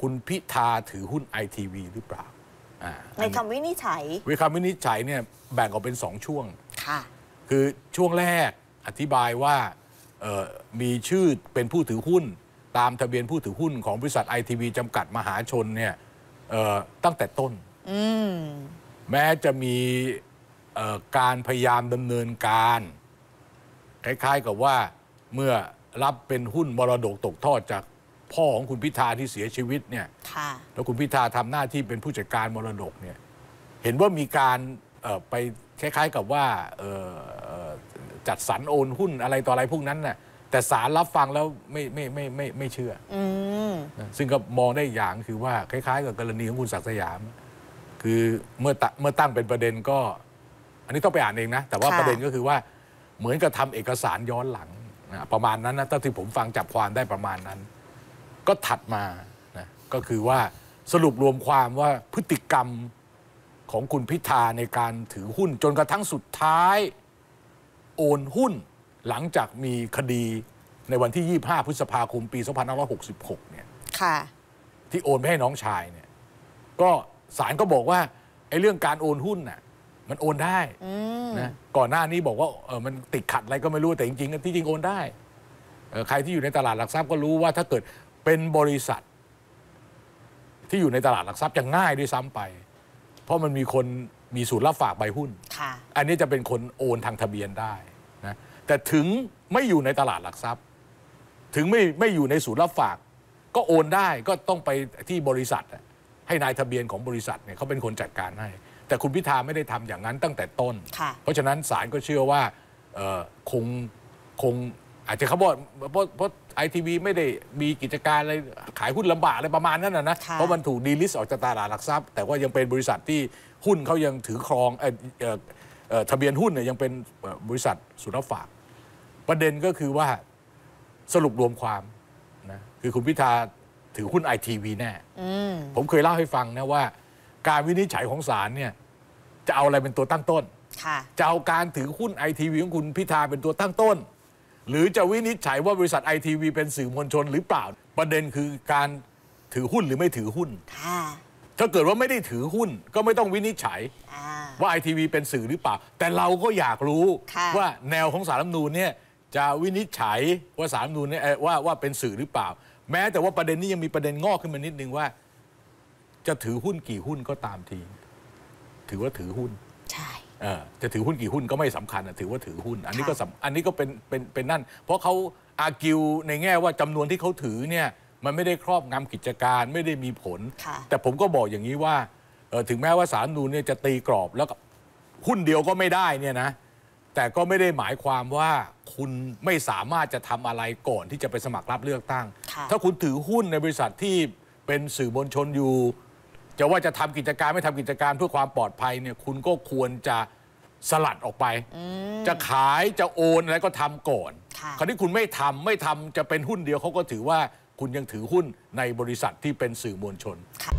คุณพิธาถือหุ้นไอทีวีหรือเปล่าอ่าในคำวินิจฉัย วิคำวินิจฉัยเนี่ยแบ่งออกเป็นสองช่วงค่ะคือช่วงแรกอธิบายว่าเอ่อมีชื่อเป็นผู้ถือหุ้น ตามทะเบียนผู้ถือหุ้นของบริษัทไอทีวีจำกัดมหาชนเนี่ยเอ่อตั้งแต่ต้นอืมแม้จะมีเอ่อการพยายามดำเนินการ คล้ายๆกับว่าเมื่อรับเป็นหุ้นมรดกตกทอดจาก พ่อของคุณพิธาที่เสียชีวิตเนี่ยค่ะแล้วคุณพิธาทำหน้าที่เป็นผู้จัดการมรดกเนี่ยเห็นว่ามีการเอ่อไปคล้ายๆกับว่าเอ่อเอ่อจัดสรรโอนหุ้นอะไรต่ออะไรพวกนั้นน่ะแต่ศาลรับฟังแล้วไม่ไม่ไม่ไม่ไม่เชื่ออืมนะซึ่งก็มองได้อย่างคือว่าคล้าย ๆ กับกรณีของคุณศักดิ์สยาม คือเมื่อตะเมื่อตั้งเป็นประเด็นก็ อันนี้ต้องไปอ่านเองนะ แต่ว่าค่ะประเด็นก็คือว่าเหมือนกับทำเอกสารย้อนหลังนะประมาณนั้นนะตั้งที่ผมฟังจับความได้ประมาณนั้น ก็ถัดมานะก็คือว่าสรุปรวมความว่าพฤติกรรมของคุณพิธาในการถือหุ้น จนกระทั่งสุดท้าย โอนหุ้นหลังจากมีคดีในวันที่ 25 พฤษภาคม ปี 2566 เนี่ยค่ะที่โอนไปให้น้องชายเนี่ย ก็ศาลก็บอกว่าไอ้เรื่องการโอนหุ้นน่ะ มันโอนได้อืมนะก่อนหน้านี้บอกว่าเออมันติดขัดอะไรก็ไม่รู้แต่จริงๆที่จริงโอนได้เอ่อใครที่อยู่ในตลาดหลักทรัพย์ก็รู้ว่าถ้าเกิด เป็นบริษัท ที่อยู่ในตลาดหลักทรัพย์จะง่ายด้วยซ้ำไป เพราะมันมีคนมีศูนย์รับฝากใบหุ้นค่ะอันนี้จะเป็นคนโอนทางทะเบียนได้นะแต่ถึงไม่อยู่ในตลาดหลักทรัพย์ ถึงไม่ไม่อยู่ในศูนย์รับฝาก ก็โอนได้ก็ต้องไปที่บริษัทอะให้นายทะเบียนของบริษัทเนี่ยเขาเป็นคนจัดการให้ แต่คุณพิธาไม่ได้ทำอย่างนั้นตั้งแต่ต้นค่ะเพราะฉะนั้นศาลก็เชื่อว่าเอ่อคงคง อาจจะเขาบอกเพราะเพราะไอทีวีไม่ได้มีกิจการอะไรขายหุ้นลำบากอะไรประมาณนั้นนะนะค่ะเพราะมันถูกดีลิสต์ออกจากตลาดหลักทรัพย์ แต่ว่ายังเป็นบริษัทที่หุ้นเขายังถือครองเอ่อเอ่อเอ่อทะเบียนหุ้นเนี่ยยังเป็นเอ่อบริษัทสุนทรฝาก ประเด็นก็คือว่าสรุปรวมความนะคือคุณพิธาถือหุ้นไอทีวีแน่อืมผมเคยเล่าให้ฟังนะว่า การวินิจฉัยของศาลเนี่ยจะเอาอะไรเป็นตัวตั้งต้นค่ะจะเอาการถือหุ้นไอทีวีของคุณพิธาเป็นตัวตั้งต้น หรือจะวินิจฉัยว่าบริษัทไอทีวีเป็นสื่อมวลชนหรือเปล่า ประเด็นคือการถือหุ้นหรือไม่ถือหุ้นค่ะถ้าเกิดว่าไม่ได้ถือหุ้นก็ไม่ต้องวินิจฉัยอ่าว่าไอทีวีเป็นสื่อหรือเปล่า แต่เราก็อยากรู้ค่ะว่าแนวของสารรัฐธรรมนูญเนี่ยจะวินิจฉัยว่าสารรัฐธรรมนูญเนี่ยเอ่อว่าว่าเป็นสื่อหรือเปล่า แม้แต่ว่าประเด็นนี้ยังมีประเด็นงอกขึ้นมานิดนึงว่า จะถือหุ้นกี่หุ้นก็ตามที ถือว่าถือหุ้นใช่เออ จะถือหุ้นกี่หุ้นก็ไม่สำคัญอะถือว่าถือหุ้น อันนี้ค่ะก็สำอันนี้ก็เป็นเป็นเป็นนั่น เพราะเขาอากิวในแง่ว่าจำนวนที่เขาถือเนี่ยมันไม่ได้ครอบงำกิจการไม่ได้มีผลค่ะแต่ผมก็บอกอย่างนี้ว่าเอ่อถึงแม้ว่าสารรัฐธรรมนูนเนี่ยจะตีกรอบแล้วก็หุ้นเดียวก็ไม่ได้เนี่ยนะ แต่ก็ไม่ได้หมายความว่าคุณไม่สามารถจะทำอะไรก่อนที่จะไปสมัครรับเลือกตั้งค่ะถ้าคุณถือหุ้นในบริษัทที่เป็นสื่อมวลชนอยู่ จะว่าจะทำกิจการไม่ทำกิจการเพื่อความปลอดภัยเนี่ยคุณก็ควรจะสลัดออกไป จะขายจะโอนอะไรก็ทำก่อนค่ะคราวนี้คุณไม่ทำไม่ทำจะเป็นหุ้นเดียวเขาก็ถือว่าคุณยังถือหุ้นในบริษัทที่เป็นสื่อมวลชนค่ะ